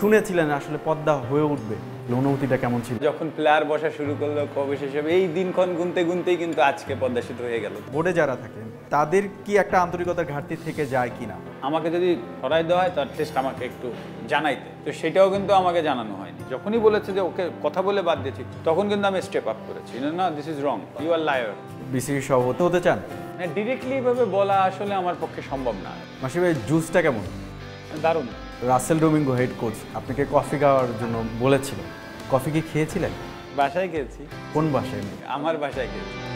শুনেছিলেন আসলে পদ্মা হয়ে উঠবে অনুভূতিটা কেমন ছিল? যখন প্লেয়ার বসা শুরু করল কবে হবে এই দিনক্ষণ গুনতে গুনতেই কিন্তু আজকে পদ্মা সেতু হয়ে গেল। বোর্ডে যারা থাকেন তাদের কি একটা আন্তরিকতার ঘাটতি থেকে যায় কিনা? আমাকে যদি সরাই দেওয়া হয় তার টেস্ট আমাকে একটু জানাইতে। তো সেটাও কিন্তু আমাকে জানানো হয়নি। যখনই বলেছে যে ওকে কথা বলে বাদ দিয়েছি তখন কিন্তু আমি স্টেপ আপ করেছি। না this is wrong you are liar BCB সভাপতি হতে চান? হ্যাঁ ডিরেক্টলি এভাবে বলা আসলে আমার পক্ষে সম্ভব না। মাসি ভাই জুসটা কেমন? দারুণ। রাসেল ডোমিঙ্গো হেড কোচ আপনাকে কফি খাওয়ার জন্য বলেছিলেন। কফি কি খেয়েছিলেন? বাসায় খেয়েছি। কোন বাসায়? আমার বাসায় গেছি